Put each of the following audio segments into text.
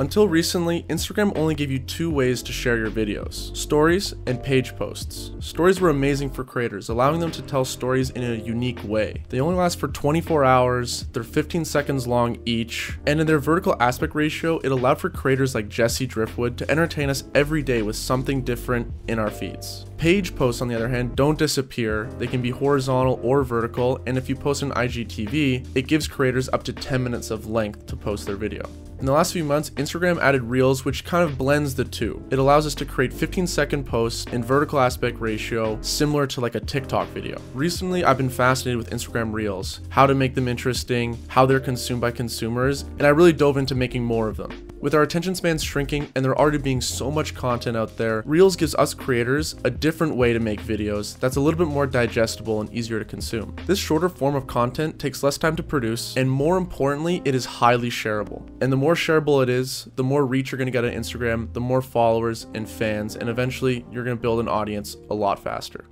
Until recently, Instagram only gave you two ways to share your videos, stories and page posts. Stories were amazing for creators, allowing them to tell stories in a unique way. They only last for 24 hours, they're 15 seconds long each, and in their vertical aspect ratio, it allowed for creators like Jesse Driftwood to entertain us every day with something different in our feeds. Page posts, on the other hand, don't disappear. They can be horizontal or vertical, and if you post an IGTV, it gives creators up to 10 minutes of length to post their video. In the last few months, Instagram added Reels, which kind of blends the two. It allows us to create 15 second posts in vertical aspect ratio, similar to like a TikTok video. Recently, I've been fascinated with Instagram Reels, how to make them interesting, how they're consumed by consumers, and I really dove into making more of them. With our attention spans shrinking and there already being so much content out there, Reels gives us creators a different way to make videos that's a little bit more digestible and easier to consume. This shorter form of content takes less time to produce, and more importantly, it is highly shareable. And the more shareable it is, the more reach you're gonna get on Instagram, the more followers and fans, and eventually you're gonna build an audience a lot faster.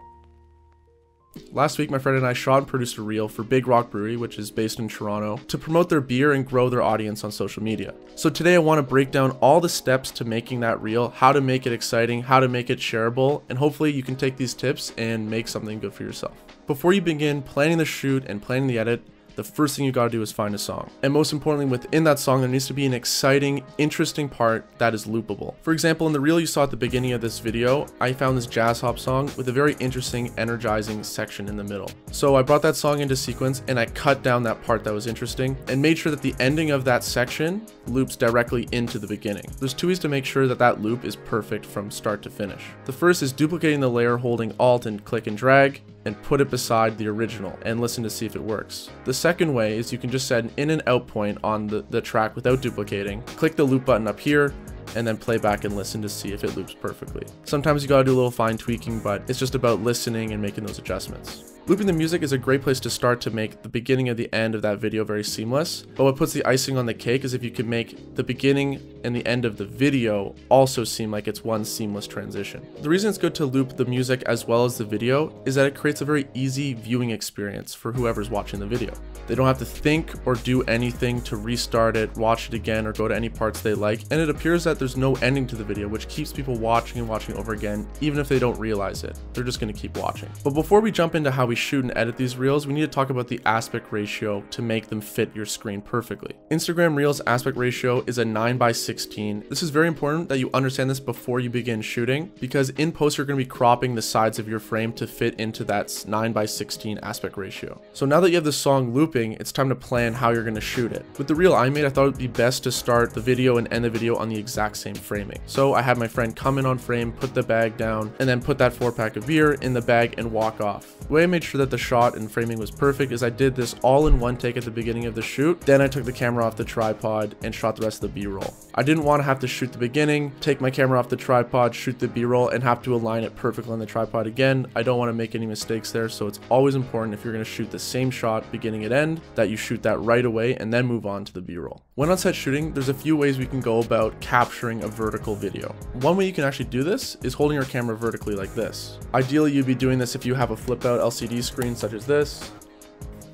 Last week, my friend and I and produced a reel for Big Rock Brewery, which is based in Toronto, to promote their beer and grow their audience on social media. So today I want to break down all the steps to making that reel, how to make it exciting, how to make it shareable, and hopefully you can take these tips and make something good for yourself. Before you begin planning the shoot and planning the edit, the first thing you gotta do is find a song. And most importantly, within that song, there needs to be an exciting, interesting part that is loopable. For example, in the reel you saw at the beginning of this video, I found this jazz hop song with a very interesting, energizing section in the middle. So I brought that song into sequence and I cut down that part that was interesting and made sure that the ending of that section loops directly into the beginning. There's two ways to make sure that that loop is perfect from start to finish. The first is duplicating the layer holding alt and click and drag and put it beside the original and listen to see if it works. The second way is you can just set an in and out point on the, the track without duplicating. Click the loop button up here and then play back and listen to see if it loops perfectly. Sometimes you gotta do a little fine tweaking, but it's just about listening and making those adjustments. Looping the music is a great place to start to make the beginning of the end of that video very seamless, but what puts the icing on the cake is if you can make the beginning and the end of the video also seem like it's one seamless transition. The reason it's good to loop the music as well as the video is that it creates a very easy viewing experience for whoever's watching the video. They don't have to think or do anything to restart it, watch it again, or go to any parts they like, and it appears that there's no ending to the video, which keeps people watching and watching over again, even if they don't realize it. They're just gonna keep watching. But before we jump into how we shoot and edit these reels, we need to talk about the aspect ratio to make them fit your screen perfectly. Instagram Reels aspect ratio is a 9 by 16. This is very important that you understand this before you begin shooting because in post you're going to be cropping the sides of your frame to fit into that 9 by 16 aspect ratio. So now that you have the song looping, it's time to plan how you're going to shoot it. With the reel I made, I thought it would be best to start the video and end the video on the exact same framing. So I had my friend come in on frame, put the bag down, and then put that four pack of beer in the bag and walk off. The way I made sure that the shot and framing was perfect is I did this all in one take at the beginning of the shoot. Then I took the camera off the tripod and shot the rest of the b-roll. I didn't want to have to shoot the beginning, take my camera off the tripod, shoot the b-roll, and have to align it perfectly on the tripod again. I don't want to make any mistakes there, so it's always important if you're going to shoot the same shot beginning and end that you shoot that right away and then move on to the b-roll. When on set shooting, there's a few ways we can go about capturing a vertical video. One way you can actually do this is holding your camera vertically like this. Ideally, you'd be doing this if you have a flip out LCD screen such as this,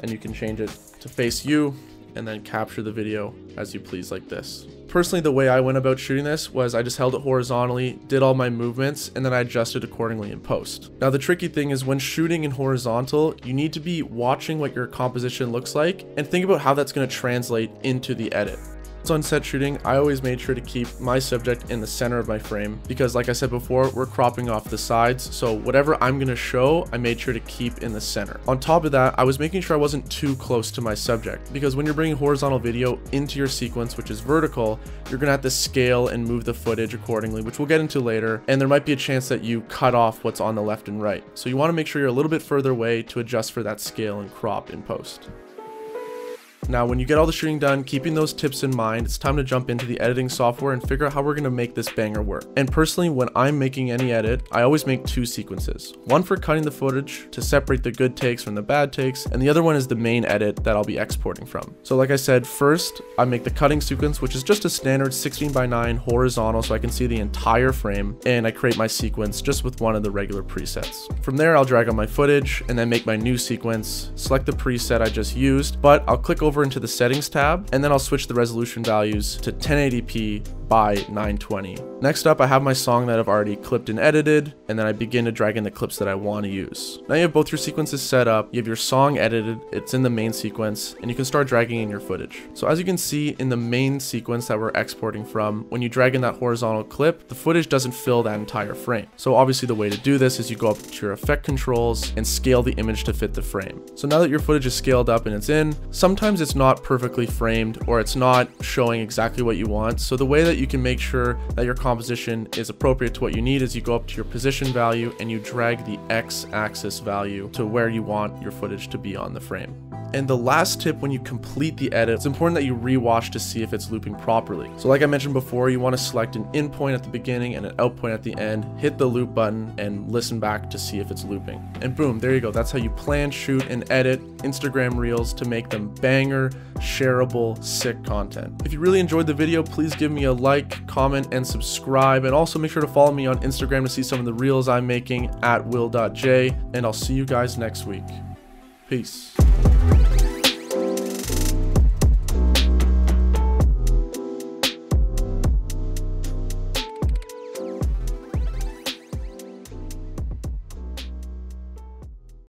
and you can change it to face you and then capture the video as you please like this. Personally, the way I went about shooting this was I just held it horizontally, did all my movements, and then I adjusted accordingly in post. Now the tricky thing is when shooting in horizontal, you need to be watching what your composition looks like and think about how that's going to translate into the edit. So on set shooting, I always made sure to keep my subject in the center of my frame because like I said before, we're cropping off the sides. So whatever I'm going to show, I made sure to keep in the center. On top of that, I was making sure I wasn't too close to my subject because when you're bringing horizontal video into your sequence, which is vertical, you're going to have to scale and move the footage accordingly, which we'll get into later. And there might be a chance that you cut off what's on the left and right. So you want to make sure you're a little bit further away to adjust for that scale and crop in post. Now, when you get all the shooting done, keeping those tips in mind, it's time to jump into the editing software and figure out how we're gonna make this banger work. And personally, when I'm making any edit, I always make two sequences. One for cutting the footage to separate the good takes from the bad takes, and the other one is the main edit that I'll be exporting from. So like I said, first, I make the cutting sequence, which is just a standard 16 by 9 horizontal so I can see the entire frame, and I create my sequence just with one of the regular presets. From there, I'll drag on my footage and then make my new sequence, select the preset I just used, but I'll click over over into the settings tab and then I'll switch the resolution values to 1080p by 920. Next up, I have my song that I've already clipped and edited, and then I begin to drag in the clips that I want to use. Now you have both your sequences set up, you have your song edited, it's in the main sequence, and you can start dragging in your footage. So as you can see in the main sequence that we're exporting from, when you drag in that horizontal clip, the footage doesn't fill that entire frame. So obviously the way to do this is you go up to your effect controls and scale the image to fit the frame. So now that your footage is scaled up and it's in, sometimes it's not perfectly framed or it's not showing exactly what you want. So the way that you can make sure that your composition is appropriate to what you need is you go up to your position value and you drag the X axis value to where you want your footage to be on the frame. And the last tip when you complete the edit, it's important that you rewatch to see if it's looping properly. So like I mentioned before, you want to select an in point at the beginning and an out point at the end, hit the loop button and listen back to see if it's looping. And boom, there you go. That's how you plan, shoot, and edit Instagram Reels to make them banger, shareable, sick content. If you really enjoyed the video, please give me a like, comment, and subscribe. And also make sure to follow me on Instagram to see some of the Reels I'm making at will.j. And I'll see you guys next week. Peace.